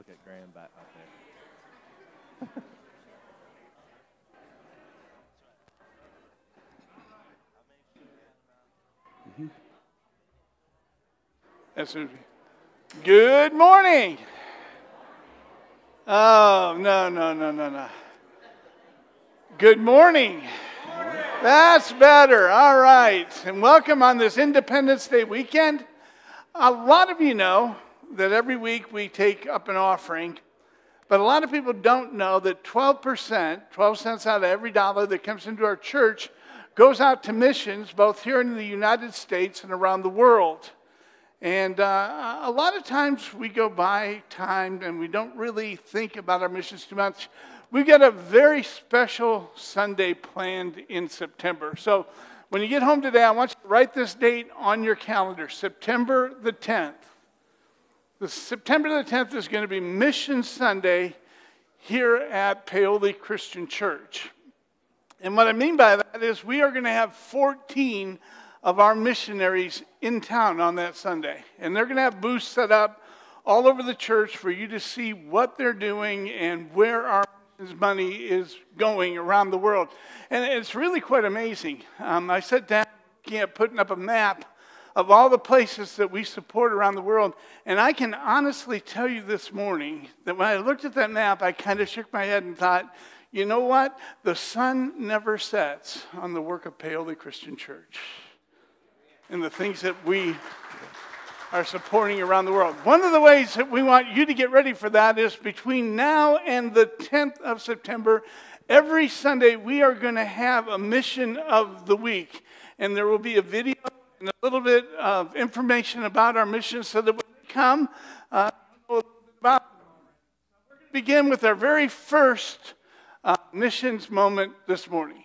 Look at Graham back out there. Mm-hmm. It. Good morning. Oh, no, no, no, no, no. Good morning. That's better. All right. And welcome on this Independence Day weekend. A lot of you know that every week we take up an offering, but a lot of people don't know that 12%, 12 cents out of every dollar that comes into our church, goes out to missions both here in the United States and around the world. And uh, a lot of times we go by time and we don't really think about our missions too much. We've got a very special Sunday planned in September. So when you get home today, I want you to write this date on your calendar September the 10th. The September the 10th is going to be Mission Sunday here at Paoli Christian Church. And what I mean by that is we are going to have 14 of our missionaries in town on that Sunday. And they're going to have booths set up all over the church for you to see what they're doing and where our money is going around the world. And it's really quite amazing. Um, I sat down looking at putting up a map of all the places that we support around the world. And I can honestly tell you this morning that when I looked at that map, I kind of shook my head and thought, you know what? The sun never sets on the work of Paoli Christian Church and the things that we are supporting around the world. One of the ways that we want you to get ready for that is between now and the 10th of September, every Sunday we are going to have a mission of the week. And there will be a video and a little bit of information about our mission so that when we come, uh, going to begin with our very first uh, missions moment this morning.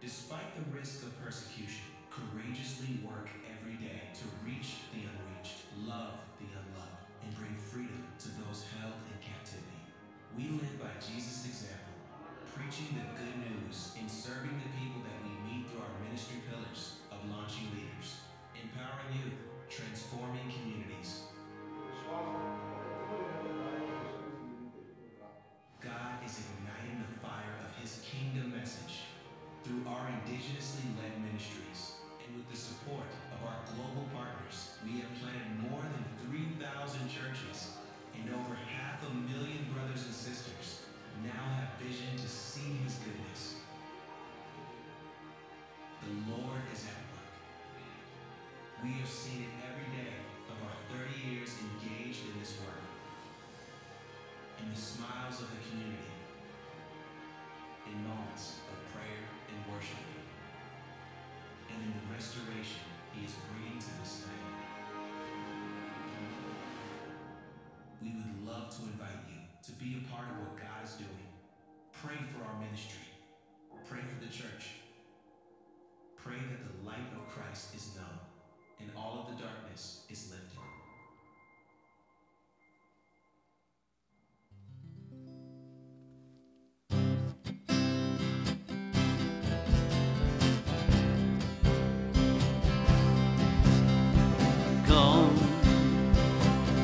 despite the risk of persecution, courageously work every day to reach the unreached, love the unloved, and bring freedom to those held in captivity. We live by Jesus' example preaching the good news and serving the people that we meet through our ministry pillars of launching leaders, empowering youth, transforming communities. To invite you to be a part of what God is doing. Pray for our ministry. Pray for the church. Pray that the light of Christ is known and all of the darkness is lifted.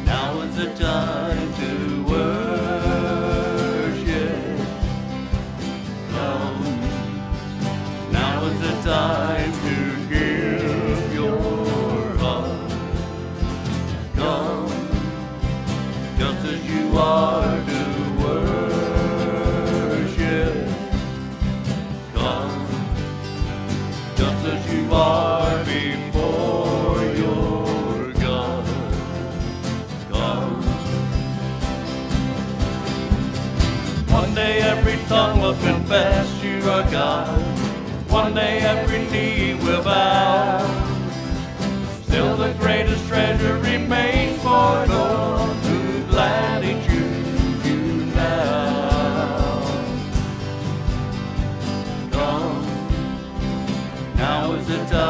Now is the time do. confess you are God. One day every knee will bow. Still the greatest treasure remains for those who gladly choose you now. Come, now is the time.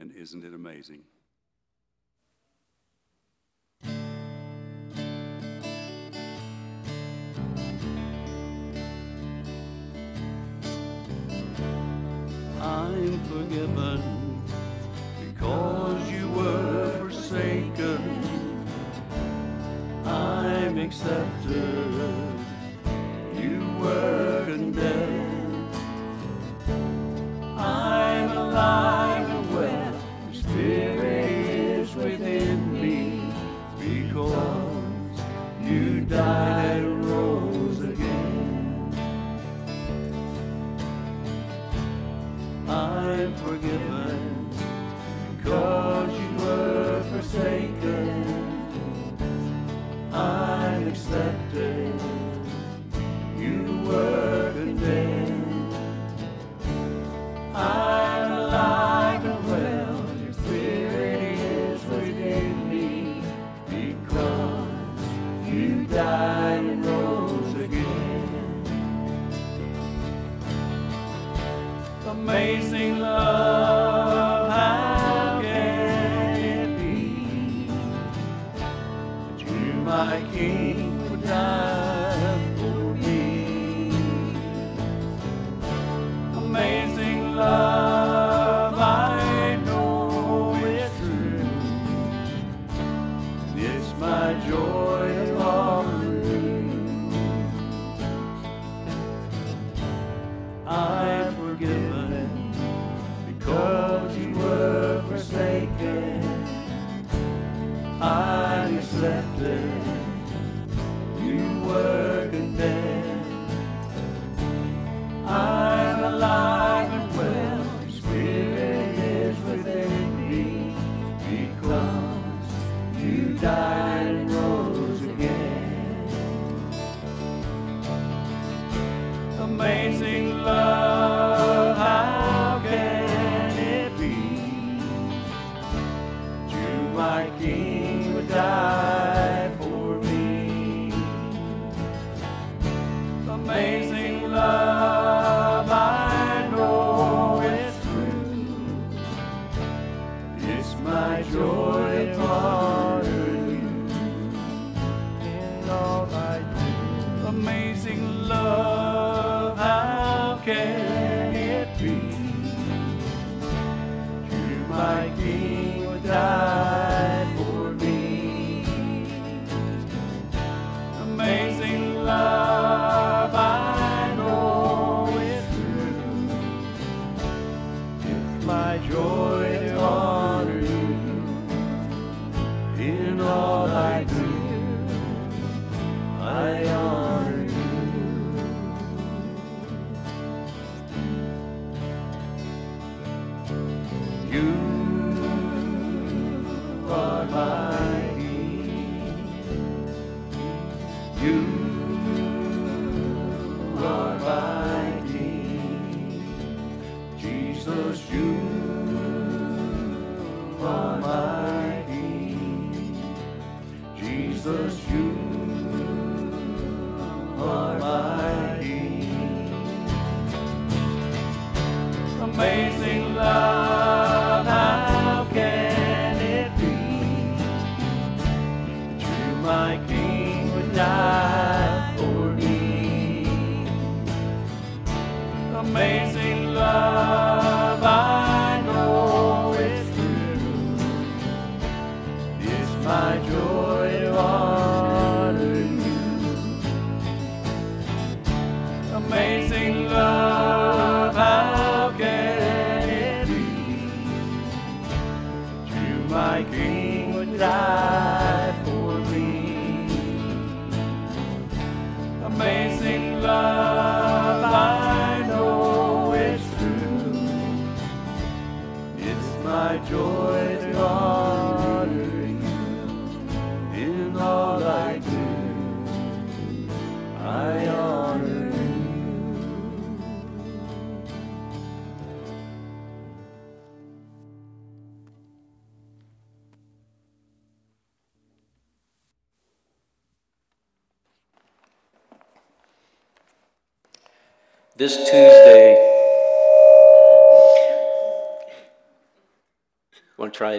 And isn't it amazing? That you,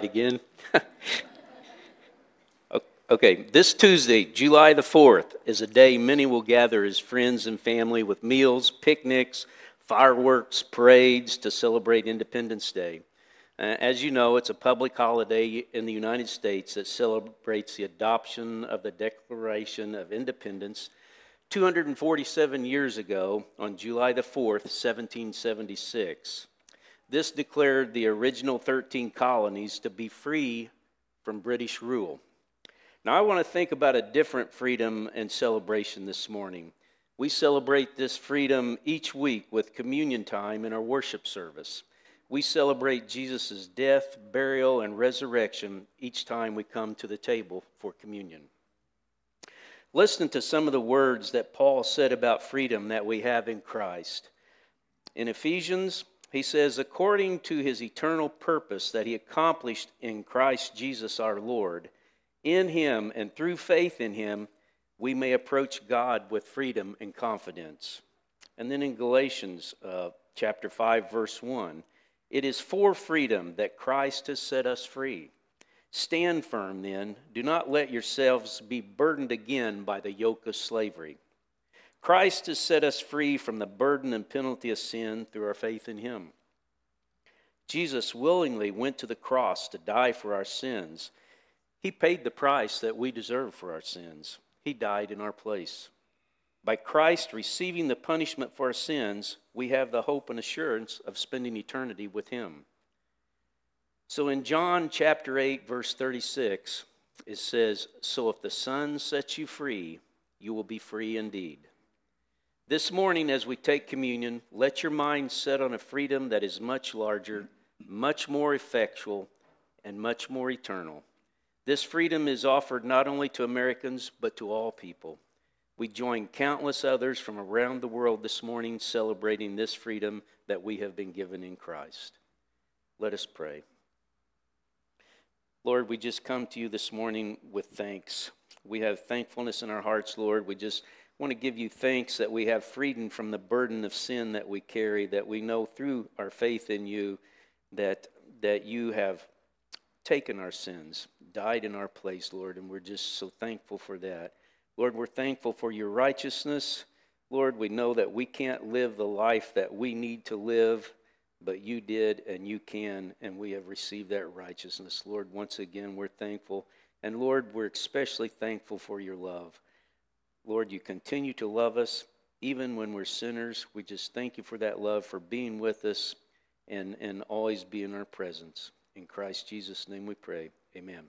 it again? Okay, this Tuesday, July the 4th, is a day many will gather as friends and family with meals, picnics, fireworks, parades to celebrate Independence Day. Uh, as you know, it's a public holiday in the United States that celebrates the adoption of the Declaration of Independence 247 years ago on July the 4th, 1776. This declared the original 13 colonies to be free from British rule. Now, I want to think about a different freedom and celebration this morning. We celebrate this freedom each week with communion time in our worship service. We celebrate Jesus' death, burial, and resurrection each time we come to the table for communion. Listen to some of the words that Paul said about freedom that we have in Christ. In Ephesians, he says, according to his eternal purpose that he accomplished in Christ Jesus our Lord, in him and through faith in him, we may approach God with freedom and confidence. And then in Galatians uh, chapter 5, verse 1, it is for freedom that Christ has set us free. Stand firm then. Do not let yourselves be burdened again by the yoke of slavery. Christ has set us free from the burden and penalty of sin through our faith in Him. Jesus willingly went to the cross to die for our sins. He paid the price that we deserve for our sins. He died in our place. By Christ receiving the punishment for our sins, we have the hope and assurance of spending eternity with Him. So in John chapter 8, verse 36, it says, So if the Son sets you free, you will be free indeed. This morning, as we take communion, let your mind set on a freedom that is much larger, much more effectual, and much more eternal. This freedom is offered not only to Americans, but to all people. We join countless others from around the world this morning celebrating this freedom that we have been given in Christ. Let us pray. Lord, we just come to you this morning with thanks. We have thankfulness in our hearts, Lord. We just want to give you thanks that we have freedom from the burden of sin that we carry, that we know through our faith in you that, that you have taken our sins, died in our place, Lord, and we're just so thankful for that. Lord, we're thankful for your righteousness. Lord, we know that we can't live the life that we need to live, but you did and you can, and we have received that righteousness. Lord, once again, we're thankful. And Lord, we're especially thankful for your love. Lord, you continue to love us even when we're sinners. We just thank you for that love, for being with us, and, and always be in our presence. In Christ Jesus' name we pray. Amen.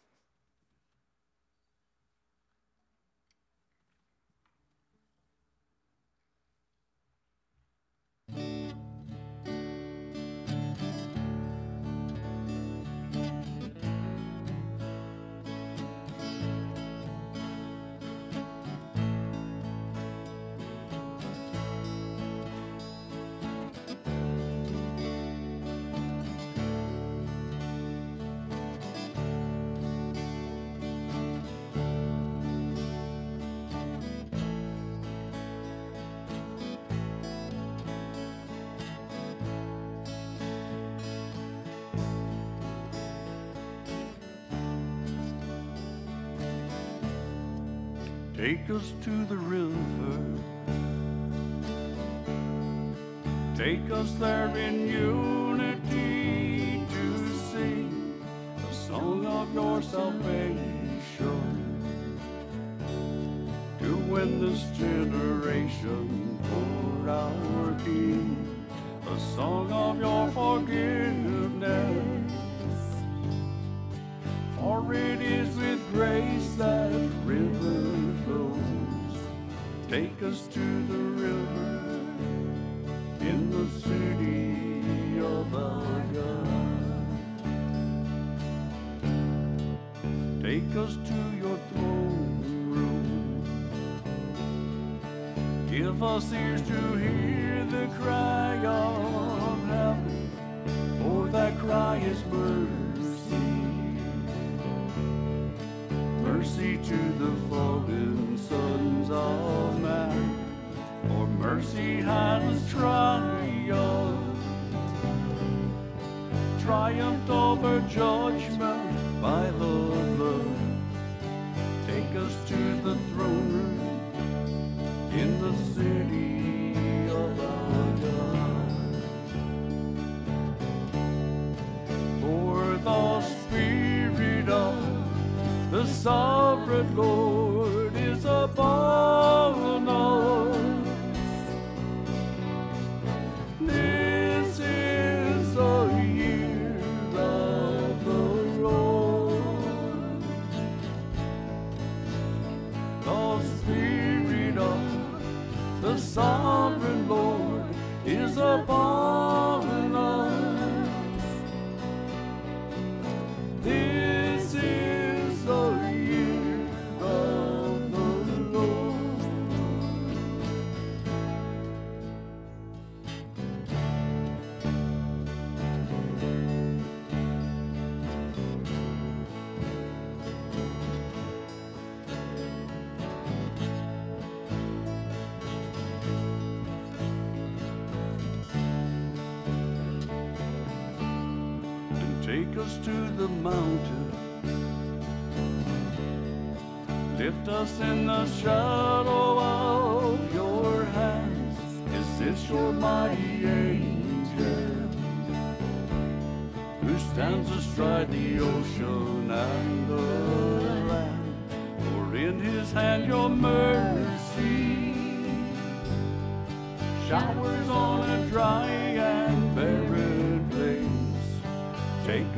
Take us to the river. Take us there in unity to sing the song of your salvation. To win this generation for our King, a song of your forgiveness. Us to the river in the city of our God. Take us to your throne room. Give us ears to hear the cry of heaven, for that cry is mercy. Mercy has triumphed, triumphed over judgment by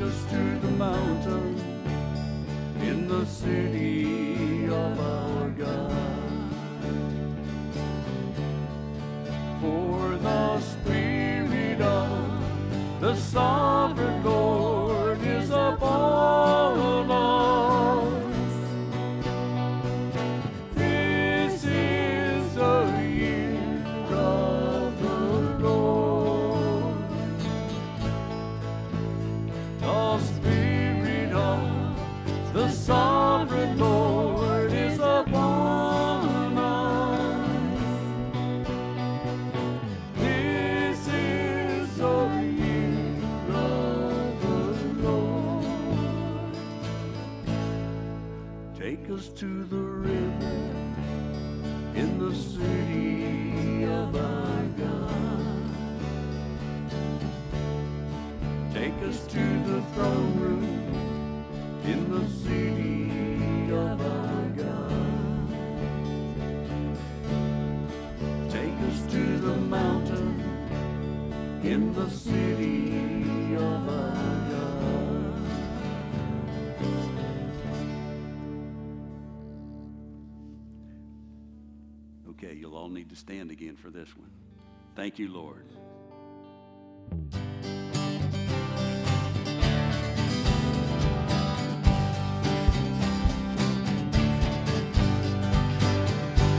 us to the mountain Take us to the river in the city of our God. Take us to the throne room in the city of our God. Take us to the mountain in the You'll all need to stand again for this one. Thank you, Lord.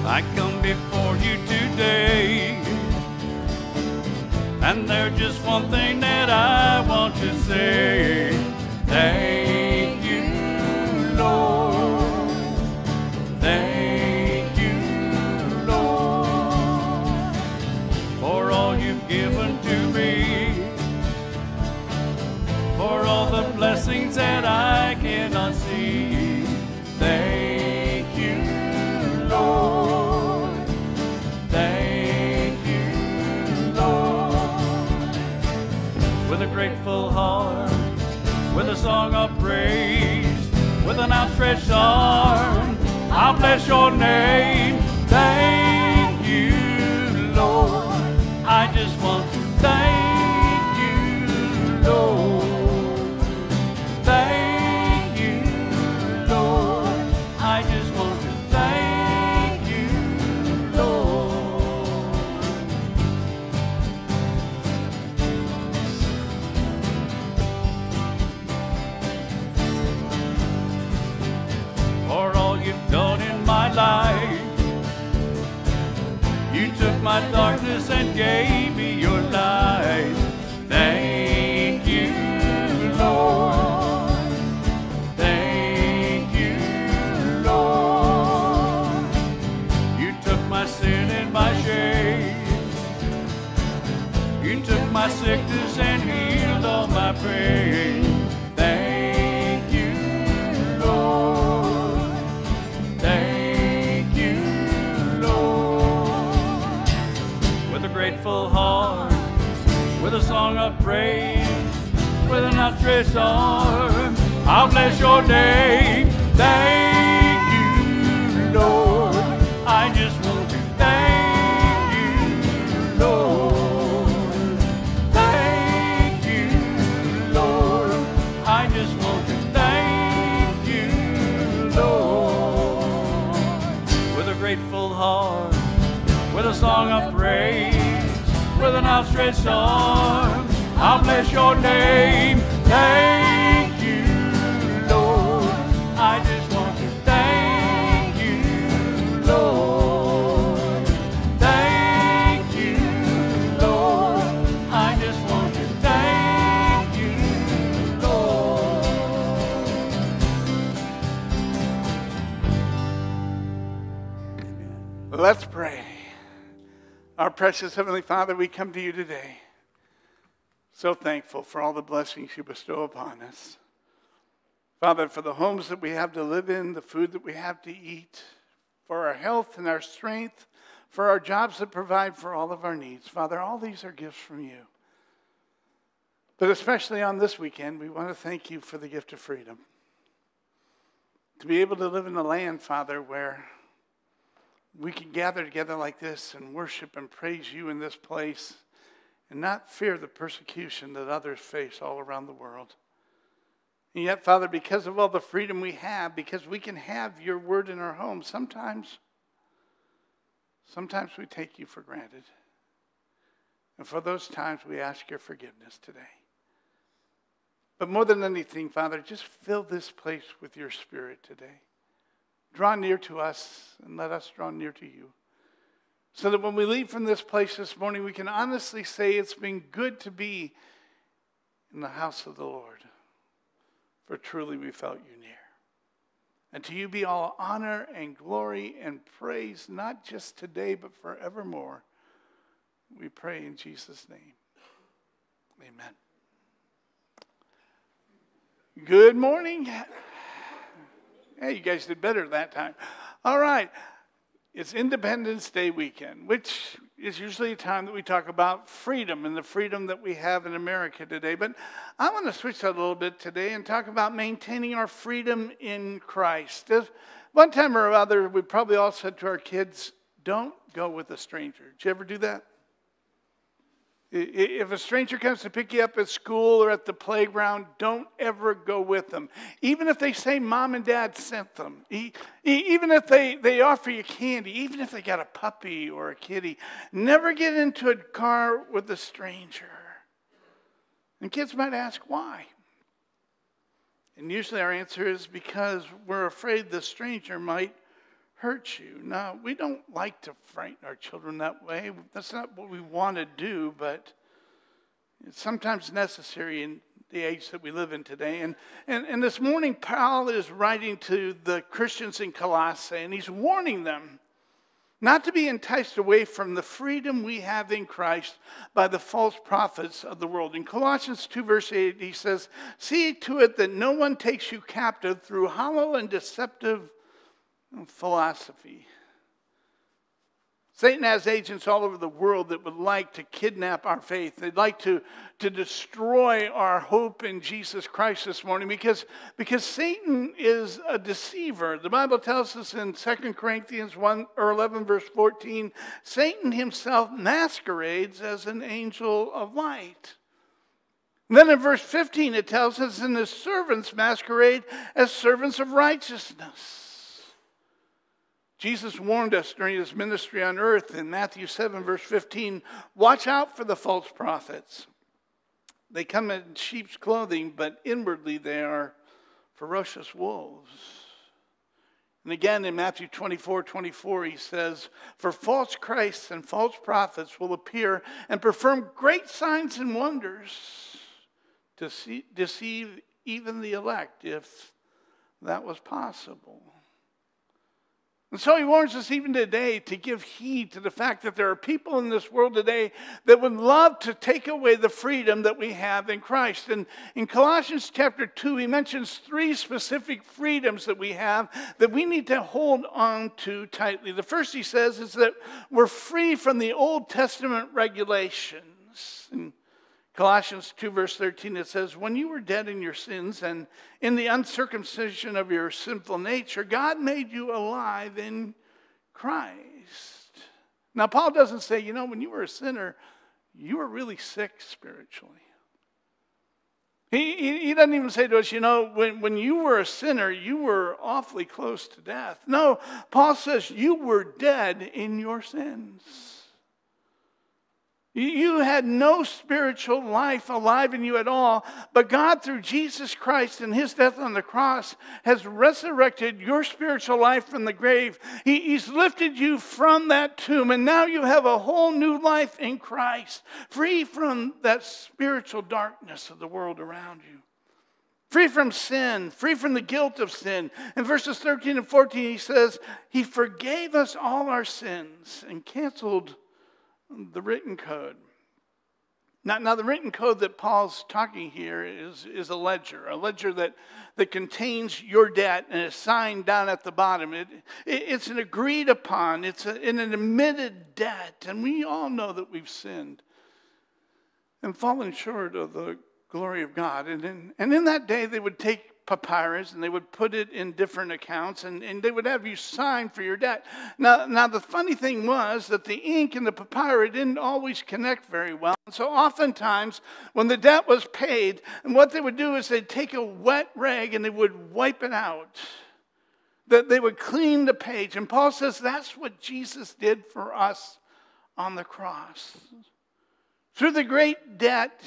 I come before you today. And there's just one thing that I want to say. Thank song of praise, with an outstretched arm, I'll bless your name. My darkness and gave me your light. Thank you, Lord. Thank you, Lord. You took my sin and my shame. You took my sickness and healed all my pain. Praise, with an outstretched arm, I'll bless your name. Thank you, Lord. I just want to thank you, Lord. Thank you, Lord. I just want to thank you, Lord. With a grateful heart, with a song of praise, with an outstretched arm, I'll bless your name. Thank you, Lord. I just want to thank you, Lord. Thank you, Lord. I just want to thank you, Lord. Let's pray. Our precious Heavenly Father, we come to you today. So thankful for all the blessings you bestow upon us. Father, for the homes that we have to live in, the food that we have to eat, for our health and our strength, for our jobs that provide for all of our needs. Father, all these are gifts from you. But especially on this weekend, we want to thank you for the gift of freedom. To be able to live in a land, Father, where we can gather together like this and worship and praise you in this place and not fear the persecution that others face all around the world. And yet, Father, because of all the freedom we have, because we can have your word in our home, sometimes, sometimes we take you for granted. And for those times, we ask your forgiveness today. But more than anything, Father, just fill this place with your spirit today. Draw near to us and let us draw near to you. So that when we leave from this place this morning, we can honestly say it's been good to be in the house of the Lord. For truly we felt you near. And to you be all honor and glory and praise, not just today, but forevermore. We pray in Jesus' name. Amen. Good morning. Hey, you guys did better that time. All right. It's Independence Day weekend, which is usually a time that we talk about freedom and the freedom that we have in America today. But I want to switch that a little bit today and talk about maintaining our freedom in Christ. There's, one time or other, we probably all said to our kids, don't go with a stranger. Did you ever do that? If a stranger comes to pick you up at school or at the playground, don't ever go with them. Even if they say mom and dad sent them, even if they, they offer you candy, even if they got a puppy or a kitty, never get into a car with a stranger. And kids might ask why. And usually our answer is because we're afraid the stranger might hurt you. Now, we don't like to frighten our children that way. That's not what we want to do, but it's sometimes necessary in the age that we live in today. And, and, and this morning, Paul is writing to the Christians in Colossae, and he's warning them not to be enticed away from the freedom we have in Christ by the false prophets of the world. In Colossians 2, verse 8, he says, See to it that no one takes you captive through hollow and deceptive philosophy. Satan has agents all over the world that would like to kidnap our faith. They'd like to, to destroy our hope in Jesus Christ this morning because, because Satan is a deceiver. The Bible tells us in 2 Corinthians 1 or 11, verse 14, Satan himself masquerades as an angel of light. And then in verse 15, it tells us, and his servants masquerade as servants of righteousness. Jesus warned us during his ministry on earth in Matthew 7, verse 15 watch out for the false prophets. They come in sheep's clothing, but inwardly they are ferocious wolves. And again in Matthew 24, 24, he says, For false Christs and false prophets will appear and perform great signs and wonders to deceive even the elect, if that was possible. And so he warns us even today to give heed to the fact that there are people in this world today that would love to take away the freedom that we have in Christ. And in Colossians chapter 2, he mentions three specific freedoms that we have that we need to hold on to tightly. The first he says is that we're free from the Old Testament regulations. And Colossians 2, verse 13, it says, When you were dead in your sins and in the uncircumcision of your sinful nature, God made you alive in Christ. Now, Paul doesn't say, you know, when you were a sinner, you were really sick spiritually. He, he, he, doesn't even say to us, you know, when, when you were a sinner, you were awfully close to death. No, Paul says you were dead in your sins. You had no spiritual life alive in you at all, but God, through Jesus Christ and his death on the cross, has resurrected your spiritual life from the grave. He, he's lifted you from that tomb, and now you have a whole new life in Christ, free from that spiritual darkness of the world around you. Free from sin, free from the guilt of sin. In verses 13 and 14, he says, He forgave us all our sins and canceled the written code. Now, now, the written code that Paul's talking here is, is a ledger, a ledger that, that contains your debt and is signed down at the bottom. It, it, it's an agreed upon, it's a, an admitted debt, and we all know that we've sinned and fallen short of the glory of God. And in, and in that day, they would take papyrus and they would put it in different accounts and, and they would have you sign for your debt. Now, now, the funny thing was that the ink in the papyrus didn't always connect very well. And So, oftentimes, when the debt was paid, and what they would do is they'd take a wet rag and they would wipe it out. That they would clean the page. And Paul says that's what Jesus did for us on the cross. Through the great debt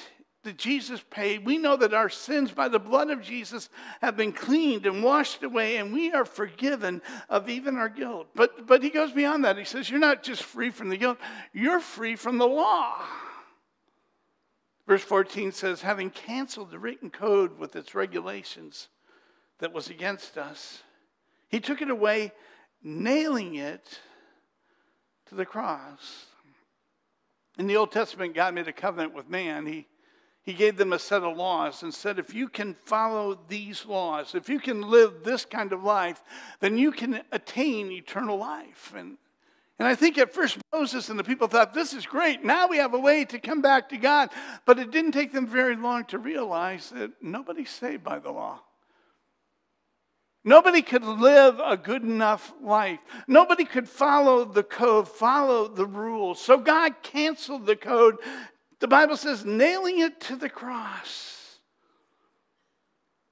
that Jesus paid, we know that our sins by the blood of Jesus have been cleaned and washed away, and we are forgiven of even our guilt. But, but he goes beyond that. He says, You're not just free from the guilt, you're free from the law. Verse 14 says, Having canceled the written code with its regulations that was against us, he took it away, nailing it to the cross. In the Old Testament, God made a covenant with man. He he gave them a set of laws and said, if you can follow these laws, if you can live this kind of life, then you can attain eternal life. And, And I think at first Moses and the people thought, this is great. Now we have a way to come back to God. But it didn't take them very long to realize that nobody's saved by the law. Nobody could live a good enough life. Nobody could follow the code, follow the rules. So God canceled the code. The Bible says, nailing it to the cross.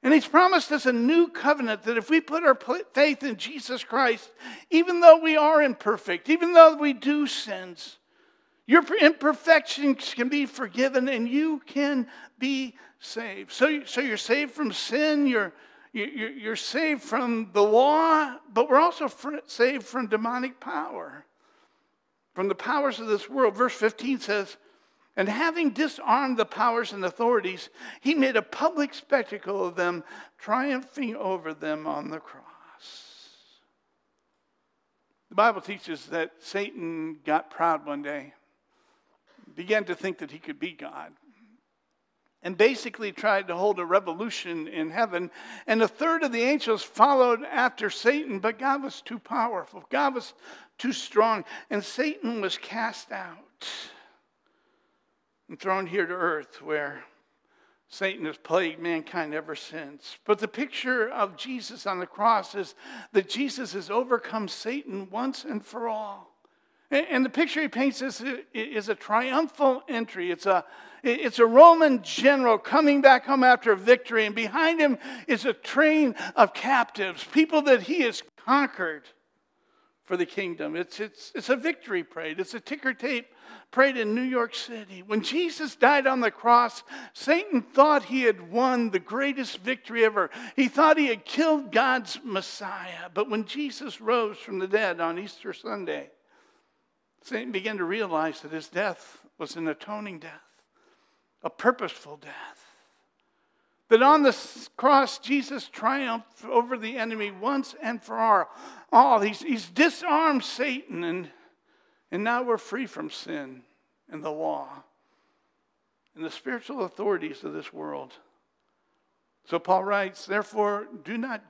And he's promised us a new covenant that if we put our faith in Jesus Christ, even though we are imperfect, even though we do sins, your imperfections can be forgiven and you can be saved. So, so you're saved from sin, you're, you're, you're saved from the law, but we're also saved from demonic power, from the powers of this world. Verse 15 says, and having disarmed the powers and authorities, he made a public spectacle of them, triumphing over them on the cross. The Bible teaches that Satan got proud one day, began to think that he could be God, and basically tried to hold a revolution in heaven. And a third of the angels followed after Satan, but God was too powerful, God was too strong, and Satan was cast out and thrown here to earth where Satan has plagued mankind ever since. But the picture of Jesus on the cross is that Jesus has overcome Satan once and for all. And the picture he paints is, is a triumphal entry. It's a, it's a Roman general coming back home after a victory, and behind him is a train of captives, people that he has conquered for the kingdom. It's, it's, it's a victory parade, it's a ticker tape parade in New York City. When Jesus died on the cross, Satan thought he had won the greatest victory ever. He thought he had killed God's Messiah. But when Jesus rose from the dead on Easter Sunday, Satan began to realize that his death was an atoning death, a purposeful death. That on the cross, Jesus triumphed over the enemy once and for all. He's, he's disarmed Satan, and, and now we're free from sin and the law and the spiritual authorities of this world. So Paul writes, Therefore, do not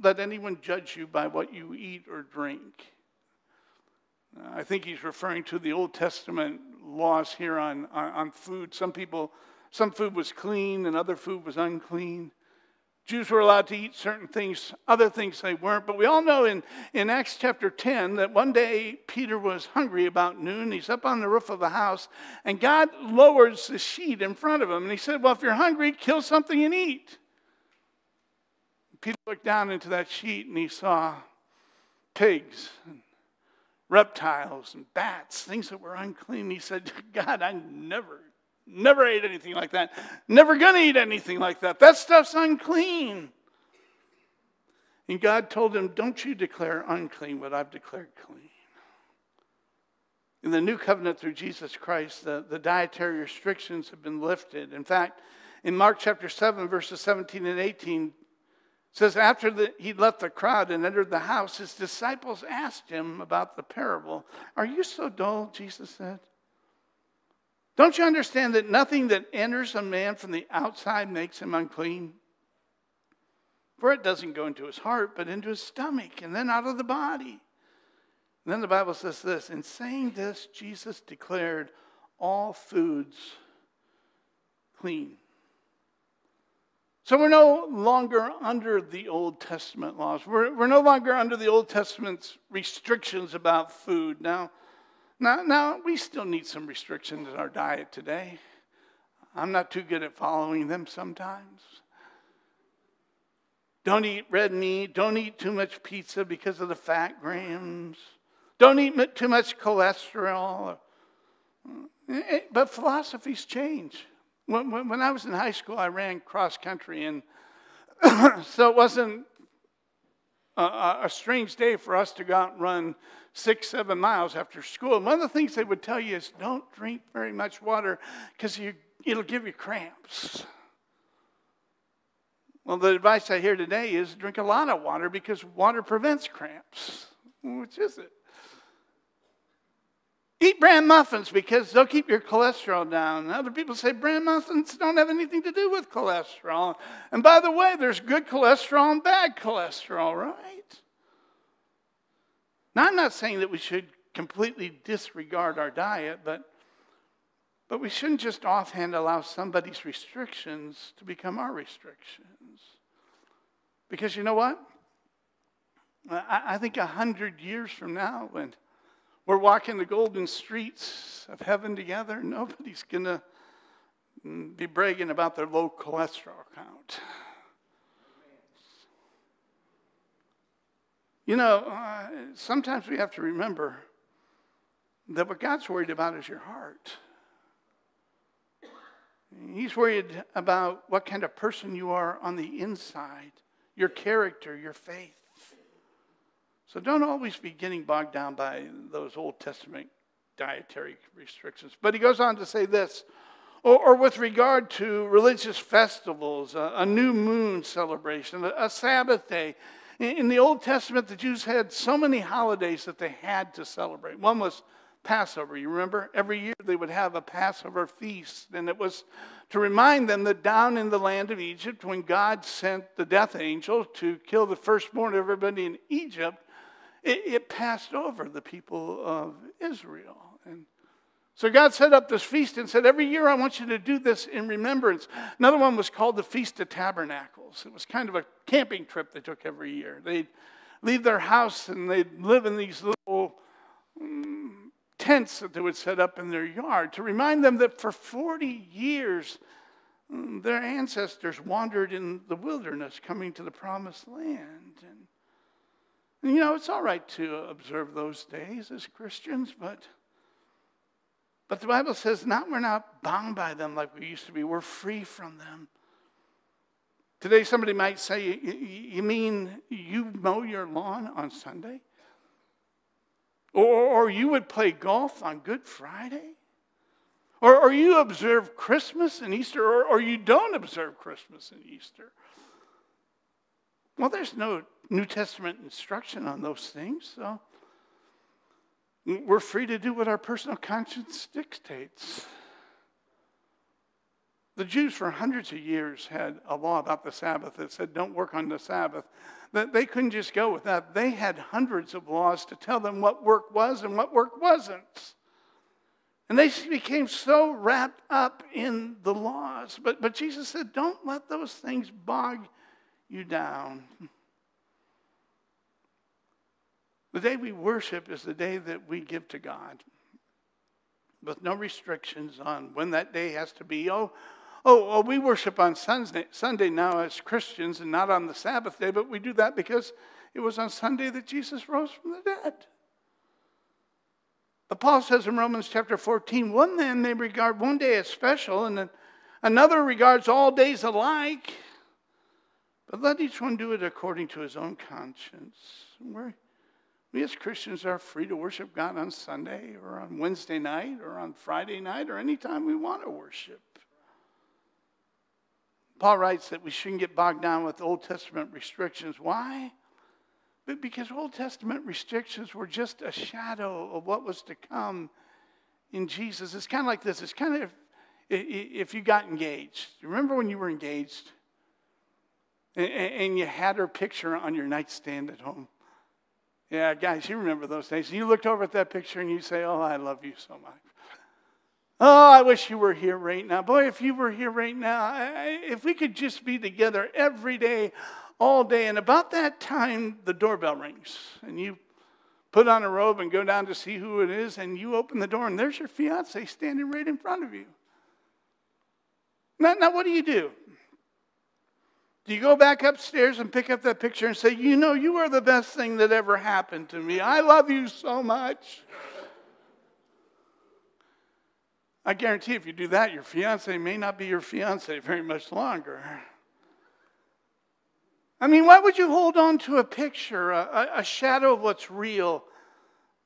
let anyone judge you by what you eat or drink. I think he's referring to the Old Testament laws here on, on, on food. Some people some food was clean and other food was unclean. Jews were allowed to eat certain things, other things they weren't. But we all know in, in Acts chapter 10 that one day Peter was hungry about noon. He's up on the roof of a house, and God lowers the sheet in front of him. And he said, Well, if you're hungry, kill something and eat. Peter looked down into that sheet and he saw pigs and reptiles and bats, things that were unclean. He said, God, I never Never ate anything like that. Never gonna eat anything like that. That stuff's unclean. And God told him, Don't you declare unclean what I've declared clean. In the new covenant through Jesus Christ, the, the dietary restrictions have been lifted. In fact, in Mark chapter 7, verses 17 and 18, says, After the, he left the crowd and entered the house, his disciples asked him about the parable. Are you so dull? Jesus said. Don't you understand that nothing that enters a man from the outside makes him unclean? For it doesn't go into his heart, but into his stomach, and then out of the body. And then the Bible says this In saying this, Jesus declared all foods clean. So we're no longer under the Old Testament laws. We're, we're no longer under the Old Testament's restrictions about food. Now, now, now, we still need some restrictions in our diet today. I'm not too good at following them sometimes. Don't eat red meat. Don't eat too much pizza because of the fat grams. Don't eat too much cholesterol. Eh, eh, but philosophies change. When, I was in high school, I ran cross country, and so it wasn't a strange day for us to go out and run six, seven miles after school. And one of the things they would tell you is don't drink very much water because you it'll give you cramps. Well, the advice I hear today is drink a lot of water because water prevents cramps. Which is it? Eat bran muffins because they'll keep your cholesterol down. Other people say bran muffins don't have anything to do with cholesterol. And by the way, there's good cholesterol and bad cholesterol, right? Now, I'm not saying that we should completely disregard our diet, but, but we shouldn't just offhand allow somebody's restrictions to become our restrictions. Because you know what? I, I think a hundred years from now, when we're walking the golden streets of heaven together, nobody's going to mm, be bragging about their low cholesterol count. You know, uh, sometimes we have to remember that what God's worried about is your heart. He's worried about what kind of person you are on the inside, your character, your faith. So don't always be getting bogged down by those Old Testament dietary restrictions. But he goes on to say this or, or with regard to religious festivals, a, a new moon celebration, a, a Sabbath day. In, the Old Testament, the Jews had so many holidays that they had to celebrate. One was Passover. You remember? Every year they would have a Passover feast, and it was to remind them that down in the land of Egypt, when God sent the death angel to kill the firstborn of everybody in Egypt, it, it passed over the people of Israel. And so God set up this feast and said, Every year I want you to do this in remembrance. Another one was called the Feast of Tabernacles. It was kind of a camping trip they took every year. They'd leave their house and they'd live in these little um, tents that they would set up in their yard to remind them that for 40 years um, their ancestors wandered in the wilderness coming to the promised land. And and you know, it's all right to observe those days as Christians, but but the Bible says not we're not bound by them like we used to be. We're free from them. Today somebody might say, you mean you mow your lawn on Sunday? Or, you would play golf on Good Friday? Or, or you observe Christmas and Easter, or, or you don't observe Christmas and Easter? Well, there's no New Testament instruction on those things. So we're free to do what our personal conscience dictates. The Jews, for hundreds of years, had a law about the Sabbath that said, don't work on the Sabbath. That they couldn't just go with that. They had hundreds of laws to tell them what work was and what work wasn't. And they became so wrapped up in the laws. But, but Jesus said, don't let those things bog you down. The day we worship is the day that we give to God with no restrictions on when that day has to be. Oh, oh, oh, we worship on Sunday, Sunday now as Christians and not on the Sabbath day, but we do that because it was on Sunday that Jesus rose from the dead. But Paul says in Romans chapter 14, one then they regard one day as special, and another regards all days alike. But let each one do it according to his own conscience. We're we as Christians are free to worship God on Sunday or on Wednesday night or on Friday night or anytime we want to worship. Paul writes that we shouldn't get bogged down with Old Testament restrictions. Why? Because Old Testament restrictions were just a shadow of what was to come in Jesus. It's kind of like this. It's kind of if you got engaged. Remember when you were engaged and you had her picture on your nightstand at home? Yeah, guys, you remember those days. You looked over at that picture and you say, Oh, I love you so much. Oh, I wish you were here right now. Boy, if you were here right now, if we could just be together every day, all day. And about that time, the doorbell rings and you put on a robe and go down to see who it is, and you open the door and there's your fiance standing right in front of you. Now, now what do you do? Do you go back upstairs and pick up that picture and say, You know, you are the best thing that ever happened to me. I love you so much. I guarantee if you do that, your fiance may not be your fiance very much longer. I mean, why would you hold on to a picture, a, a shadow of what's real,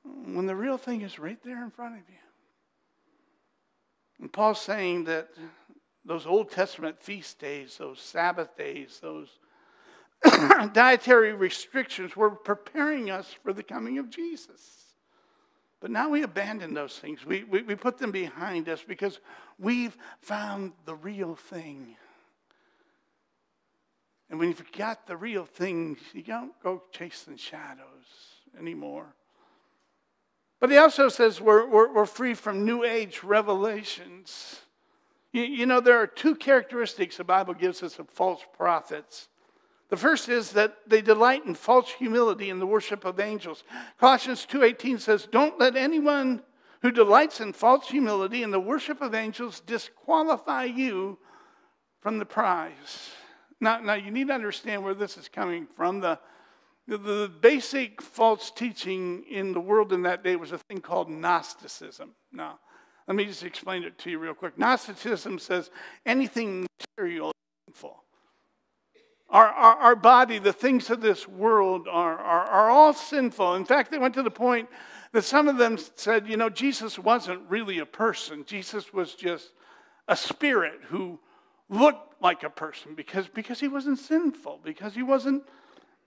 when the real thing is right there in front of you? And Paul's saying that those Old Testament feast days, those Sabbath days, those dietary restrictions were preparing us for the coming of Jesus. But now we abandon those things. We, we, we put them behind us because we've found the real thing. And when you've got the real thing, you don't go chasing shadows anymore. But he also says we're, we're, we're free from New Age revelations. You, you know, there are two characteristics the Bible gives us of false prophets. The first is that they delight in false humility in the worship of angels. Colossians 2:18 says, "Don't let anyone who delights in false humility and the worship of angels disqualify you from the prize." Now, now you need to understand where this is coming from. The, the, the basic false teaching in the world in that day was a thing called Gnosticism. Now, let me just explain it to you real quick. Gnosticism says anything material is sinful. Our, our, our, body, the things of this world are, are, are all sinful. In fact, they went to the point that some of them said, you know, Jesus wasn't really a person. Jesus was just a spirit who looked like a person because, because he wasn't sinful, because he wasn't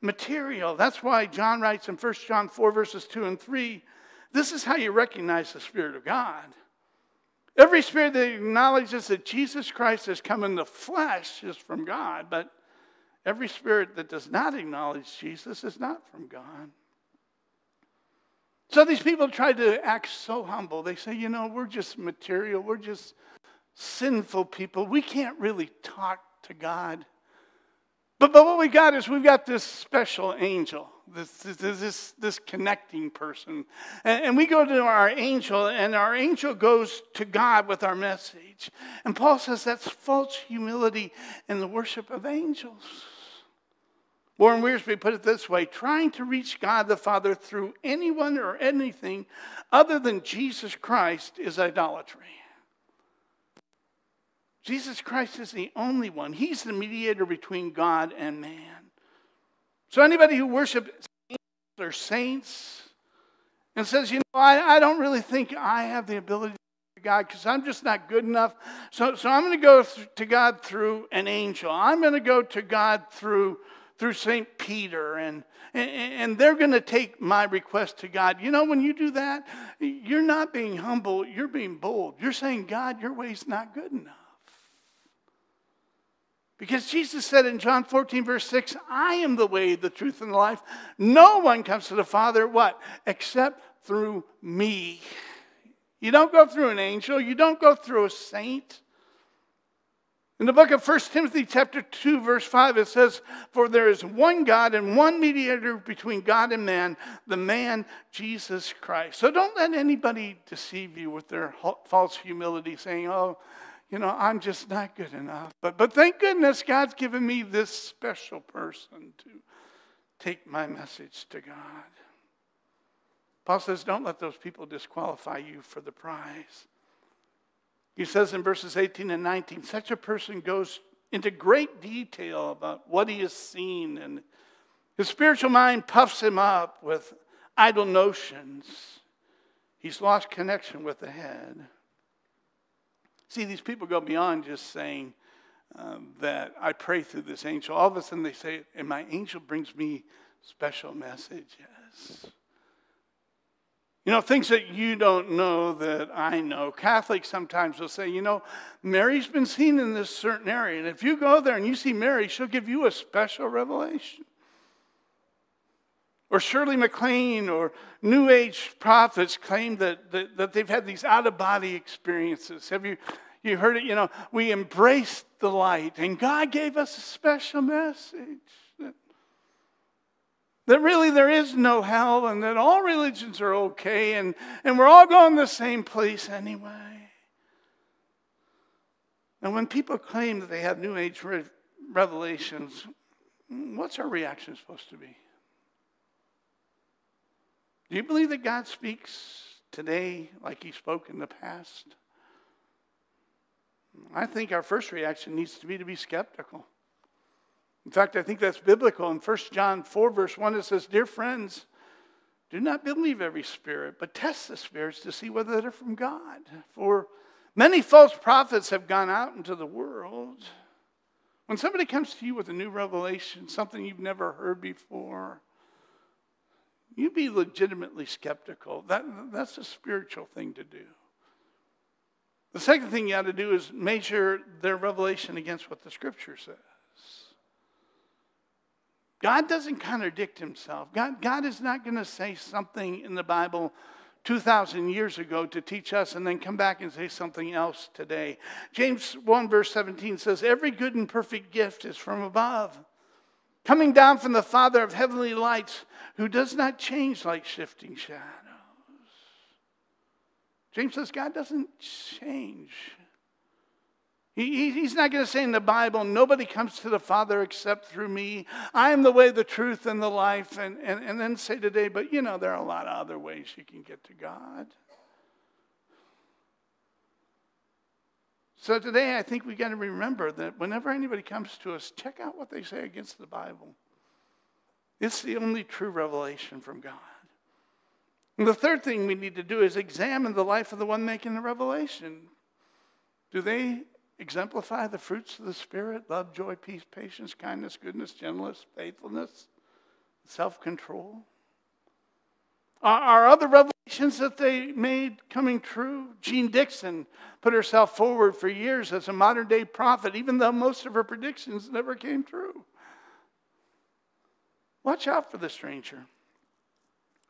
material. That's why John writes in 1 John 4, verses 2 and 3 this is how you recognize the Spirit of God. Every spirit that acknowledges that Jesus Christ has come in the flesh is from God, but Every spirit that does not acknowledge Jesus is not from God. So these people try to act so humble. They say, you know, we're just material, we're just sinful people. We can't really talk to God. But, but what we got is we've got this special angel, this, this, this, this connecting person. And, and we go to our angel, and our angel goes to God with our message. And Paul says that's false humility in the worship of angels. Warren Wiersbe put it this way trying to reach God the Father through anyone or anything other than Jesus Christ is idolatry. Jesus Christ is the only one, He's the mediator between God and man. So, anybody who worships or saints and says, you know, I, I don't really think I have the ability to God because I'm just not good enough. So, so I'm going to go to God through an angel. I'm going to go to God through through St. Peter, and, and, and they're going to take my request to God. You know, when you do that, you're not being humble, you're being bold. You're saying, God, your way's not good enough. Because Jesus said in John 14, verse 6, I am the way, the truth, and the life. No one comes to the Father, what? Except through me. You don't go through an angel, you don't go through a saint. In the book of 1 Timothy, chapter 2, verse 5, it says, For there is one God and one mediator between God and man, the man Jesus Christ. So don't let anybody deceive you with their false humility, saying, Oh, you know, I'm just not good enough. But, but thank goodness God's given me this special person to take my message to God. Paul says, Don't let those people disqualify you for the prize. He says in verses 18 and 19, such a person goes into great detail about what he has seen, and his spiritual mind puffs him up with idle notions. He's lost connection with the head. See, these people go beyond just saying um, that I pray through this angel. All of a sudden they say, and my angel brings me special messages. You know, things that you don't know that I know. Catholics sometimes will say, you know, Mary's been seen in this certain area. And if you go there and you see Mary, she'll give you a special revelation. Or Shirley MacLaine or New Age prophets claim that, that, that they've had these out of body experiences. Have you, you heard it? You know, we embraced the light and God gave us a special message that that really there is no hell and that all religions are okay and, and we're all going the same place anyway. And when people claim that they have New Age re- revelations, what's our reaction supposed to be? Do you believe that God speaks today like he spoke in the past? I think our first reaction needs to be to be skeptical. In fact, I think that's biblical. In 1 John 4, verse 1, it says, Dear friends, do not believe every spirit, but test the spirits to see whether they're from God. For many false prophets have gone out into the world. When somebody comes to you with a new revelation, something you've never heard before, you be legitimately skeptical. That, that's a spiritual thing to do. The second thing you ought to do is measure their revelation against what the scripture says. God doesn't contradict himself. God, God is not going to say something in the Bible 2,000 years ago to teach us and then come back and say something else today. James 1, verse 17 says, Every good and perfect gift is from above, coming down from the Father of heavenly lights, who does not change like shifting shadows. James says, God doesn't change. He, he's not going to say in the Bible, nobody comes to the Father except through me. I am the way, the truth, and the life. And, and, and then say today, but you know, there are a lot of other ways you can get to God. So today, I think we got to remember that whenever anybody comes to us, check out what they say against the Bible. It's the only true revelation from God. And the third thing we need to do is examine the life of the one making the revelation. Do they exemplify the fruits of the Spirit love, joy, peace, patience, kindness, goodness, gentleness, faithfulness, self control? Are, other revelations that they made coming true? Jeane Dixon put herself forward for years as a modern day prophet, even though most of her predictions never came true. Watch out for the stranger.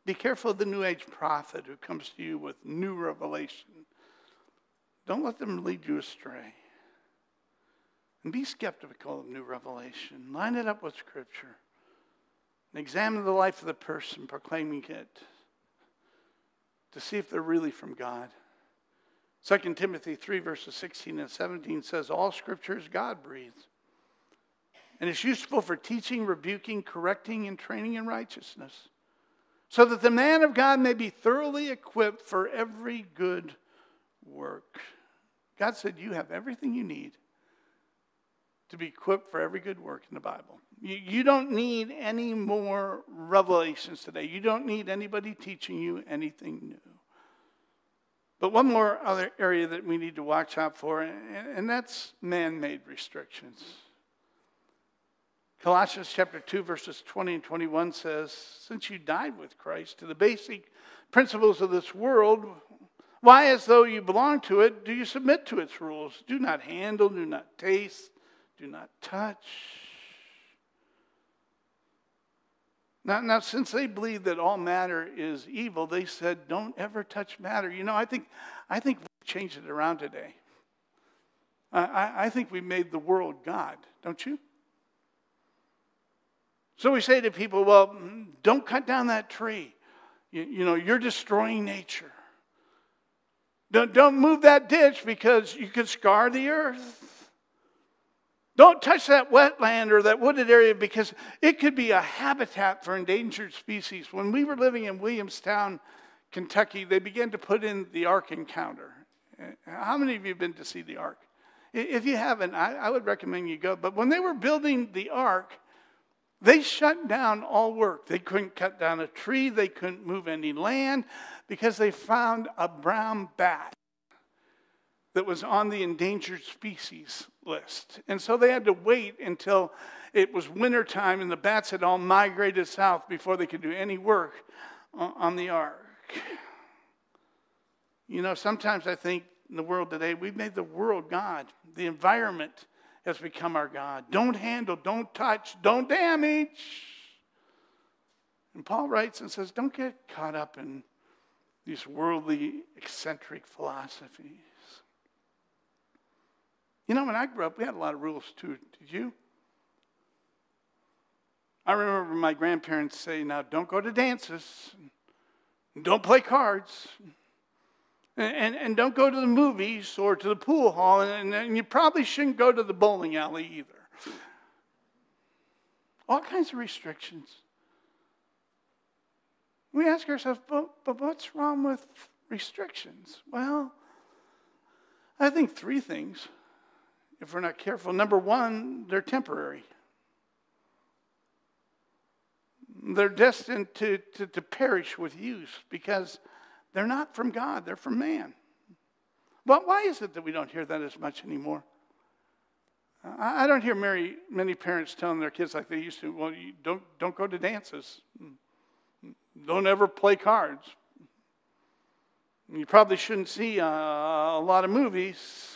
Be careful of the New Age prophet who comes to you with new revelation. Don't let them lead you astray. And be skeptical of new revelation. Line it up with Scripture. And examine the life of the person proclaiming it to see if they're really from God. 2 Timothy 3, verses 16 and 17 says, All Scripture is God breathed. And it's useful for teaching, rebuking, correcting, and training in righteousness, so that the man of God may be thoroughly equipped for every good work. God said, You have everything you need to be equipped for every good work in the Bible. You, you don't need any more revelations today. You don't need anybody teaching you anything new. But one more other area that we need to watch out for, and, and that's man made restrictions. Colossians chapter 2, verses 20 and 21 says, Since you died with Christ to the basic principles of this world, why, as though you belong to it, do you submit to its rules? Do not handle, do not taste, do not touch. Now, now, since they believe that all matter is evil, they said, don't ever touch matter. You know, I think, I think we've changed it around today. I, I think we made the world God, don't you? So we say to people, well, don't cut down that tree. You, you know, you're destroying nature. Don't, don't move that ditch because you could scar the earth. Don't touch that wetland or that wooded area because it could be a habitat for endangered species. When we were living in Williamstown, Kentucky, they began to put in the Ark encounter. How many of you have been to see the Ark? If you haven't, I, would recommend you go. But when they were building the Ark, they shut down all work. They couldn't cut down a tree, they couldn't move any land because they found a brown bat that was on the endangered species list. And so they had to wait until it was wintertime and the bats had all migrated south before they could do any work uh, on the ark. You know, sometimes I think in the world today, we've made the world God. The environment has become our God. Don't handle, don't touch, don't damage. And Paul writes and says, don't get caught up in these worldly, eccentric philosophies. You know, when I grew up, we had a lot of rules too. Did you? I remember my grandparents say, now don't go to dances, don't play cards, and, and, and, don't go to the movies or to the pool hall, and, and you probably shouldn't go to the bowling alley either. All kinds of restrictions. We ask ourselves, but, but what's wrong with restrictions? Well, I think three things if we're not careful. Number one, they're temporary. They're destined to, to, to perish with use because they're not from God, they're from man. Well, why is it that we don't hear that as much anymore? I don't hear many, many parents telling their kids like they used to, well, you don't, don't go to dances. Don't ever play cards. You probably shouldn't see a lot of movies.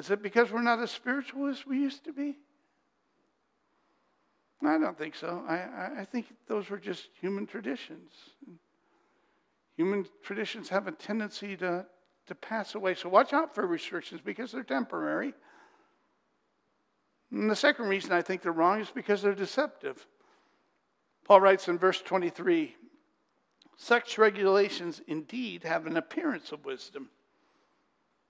Is it because we're not as spiritual as we used to be? I don't think so. I, I think those were just human traditions, Human traditions have a tendency to, to pass away. So watch out for restrictions because they're temporary. And the second reason I think they're wrong is because they're deceptive. Paul writes in verse 23 such regulations indeed have an appearance of wisdom,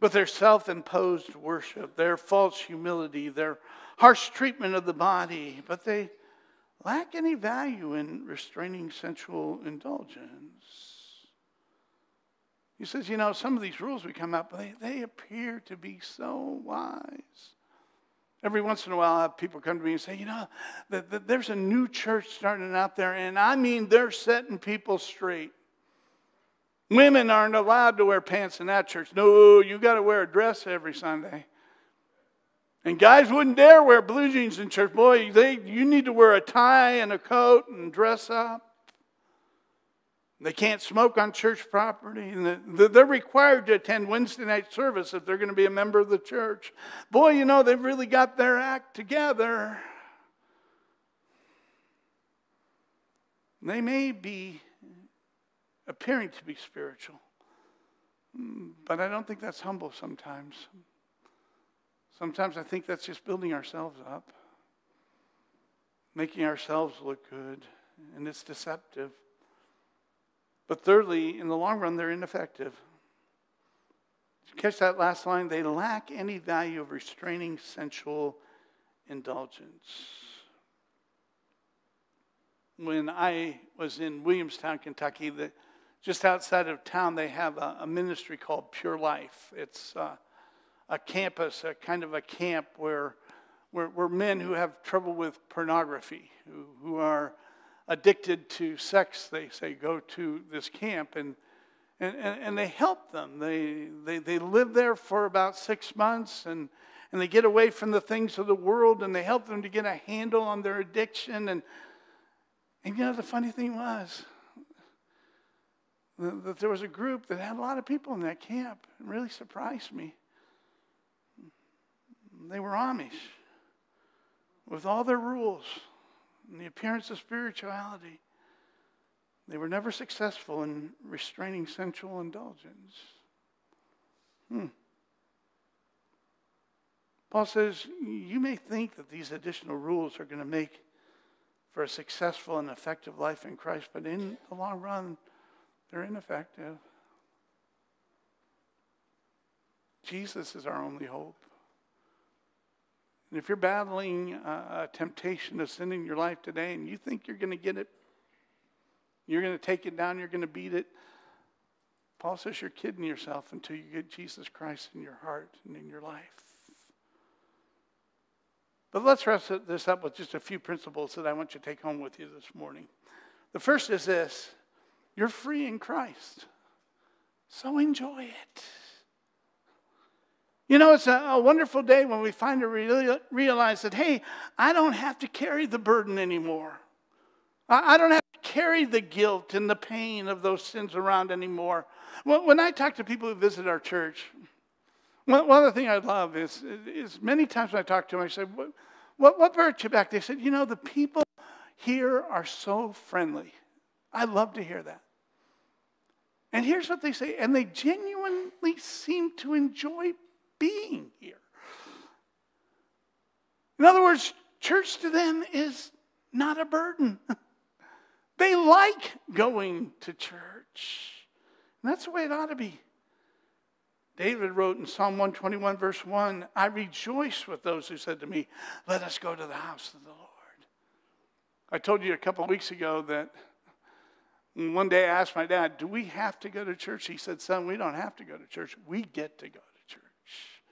but their self imposed worship, their false humility, their harsh treatment of the body, but they lack any value in restraining sensual indulgence. He says, you know, some of these rules we come up, they, they appear to be so wise. Every once in a while, I have people come to me and say, you know, the, the, there's a new church starting out there, and I mean, they're setting people straight. Women aren't allowed to wear pants in that church. No, you got to wear a dress every Sunday. And guys wouldn't dare wear blue jeans in church. Boy, they, you need to wear a tie and a coat and dress up. They can't smoke on church property. And they're required to attend Wednesday night service if they're going to be a member of the church. Boy, you know, they've really got their act together. They may be appearing to be spiritual, but I don't think that's humble sometimes. Sometimes I think that's just building ourselves up, making ourselves look good, and it's deceptive. But thirdly, in the long run, they're ineffective. Catch that last line? They lack any value of restraining sensual indulgence. When I was in Williamstown, Kentucky, the, just outside of town, they have a, a ministry called Pure Life. It's uh, a campus, a kind of a camp where, where, where men who have trouble with pornography, who, who are addicted to sex, they say, go to this camp and, and, and, they help them. They, they, they live there for about six months and, and they get away from the things of the world and they help them to get a handle on their addiction. And, and you know, the funny thing was, that there was a group that had a lot of people in that camp. It really surprised me. They were Amish with all their rules and the appearance of spirituality. They were never successful in restraining sensual indulgence. Hmm. Paul says, You may think that these additional rules are going to make for a successful and effective life in Christ, but in the long run, they're ineffective. Jesus is our only hope. And if you're battling a temptation of sin in your life today and you think you're going to get it, you're going to take it down, you're going to beat it, Paul says you're kidding yourself until you get Jesus Christ in your heart and in your life. But let's wrap this up with just a few principles that I want you to take home with you this morning. The first is this you're free in Christ, so enjoy it. You know, it's a, a wonderful day when we finally realize that, hey, I don't have to carry the burden anymore. I, I don't have to carry the guilt and the pain of those sins around anymore. When, when I talk to people who visit our church, one, one of the things I love is, is many times when I talk to them, I say, what, what, what brought you back? They said, you know, the people here are so friendly. I love to hear that. And here's what they say, and they genuinely seem to enjoy being here. In other words, church to them is not a burden. they like going to church. And that's the way it ought to be. David wrote in Psalm 121, verse 1 I rejoice with those who said to me, Let us go to the house of the Lord. I told you a couple weeks ago that one day I asked my dad, Do we have to go to church? He said, Son, we don't have to go to church. We get to go to church.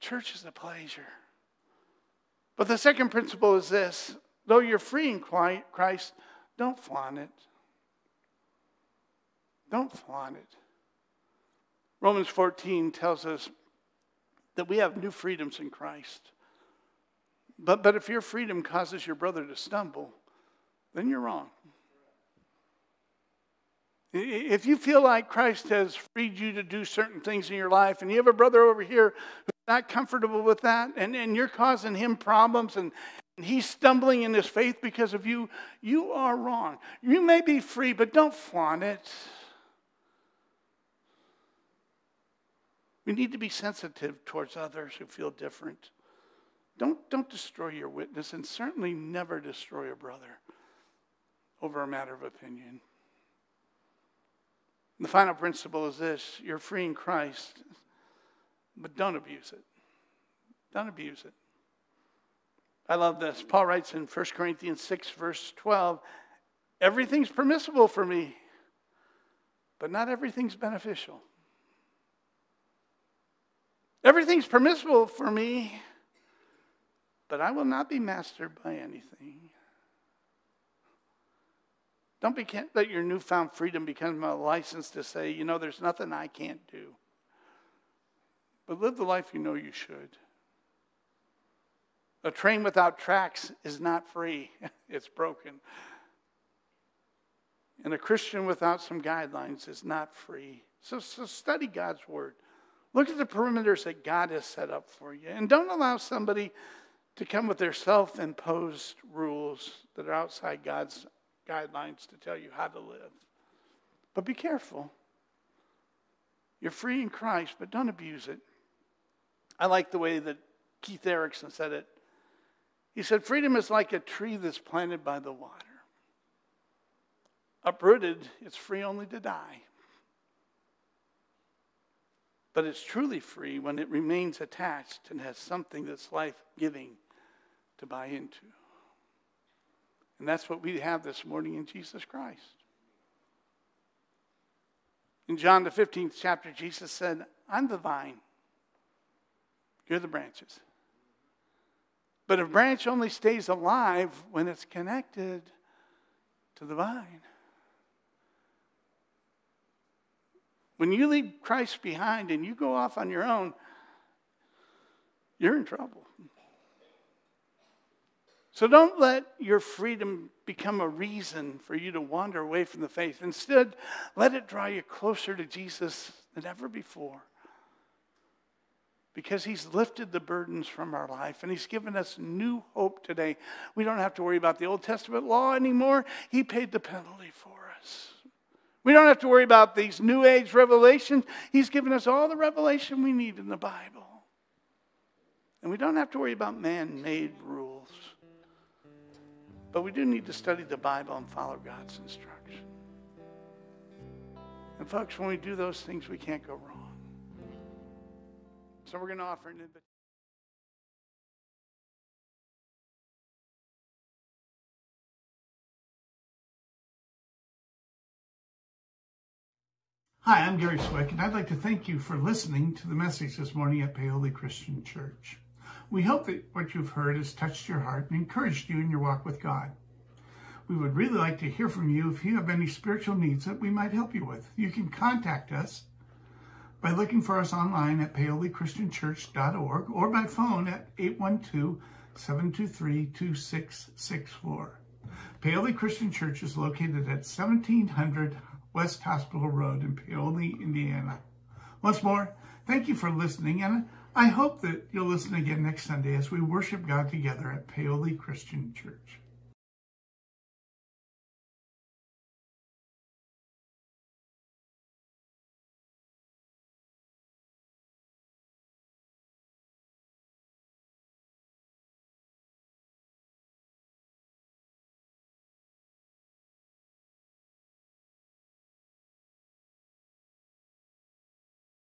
Church is a pleasure. But the second principle is this though you're free in Christ, don't flaunt it. Don't flaunt it. Romans 14 tells us that we have new freedoms in Christ. But, but if your freedom causes your brother to stumble, then you're wrong. If you feel like Christ has freed you to do certain things in your life, and you have a brother over here who's not comfortable with that, and, and you're causing him problems, and, and he's stumbling in his faith because of you, you are wrong. You may be free, but don't flaunt it. We need to be sensitive towards others who feel different. Don't, don't destroy your witness, and certainly never destroy a brother over a matter of opinion. The final principle is this you're free in Christ, but don't abuse it. Don't abuse it. I love this. Paul writes in 1 Corinthians 6, verse 12 Everything's permissible for me, but not everything's beneficial. Everything's permissible for me, but I will not be mastered by anything. Don't let your newfound freedom become a license to say, you know, there's nothing I can't do. But live the life you know you should. A train without tracks is not free, it's broken. And a Christian without some guidelines is not free. So, so study God's word. Look at the perimeters that God has set up for you. And don't allow somebody to come with their self imposed rules that are outside God's guidelines to tell you how to live. But be careful. You're free in Christ, but don't abuse it. I like the way that Keith Erickson said it. He said, Freedom is like a tree that's planted by the water. Uprooted, it's free only to die. But it's truly free when it remains attached and has something that's life giving to buy into. And that's what we have this morning in Jesus Christ. In John the 15th chapter, Jesus said, I'm the vine, you're the branches. But a branch only stays alive when it's connected to the vine. When you leave Christ behind and you go off on your own, you're in trouble. So don't let your freedom become a reason for you to wander away from the faith. Instead, let it draw you closer to Jesus than ever before. Because he's lifted the burdens from our life and he's given us new hope today. We don't have to worry about the Old Testament law anymore. He paid the penalty for us. We don't have to worry about these new age revelations. He's given us all the revelation we need in the Bible. And we don't have to worry about man made rules. But we do need to study the Bible and follow God's instruction. And folks, when we do those things, we can't go wrong. So we're going to offer an invitation. Hi, I'm Gary Swick, and I'd like to thank you for listening to the message this morning at Paoli Christian Church. We hope that what you've heard has touched your heart and encouraged you in your walk with God. We would really like to hear from you if you have any spiritual needs that we might help you with. You can contact us by looking for us online at paolichristianchurch.org or by phone at 812-723-2664. Paoli Christian Church is located at 1700 West Hospital Road in Paoli, Indiana. Once more, thank you for listening and I hope that you'll listen again next Sunday as we worship God together at Paoli Christian Church.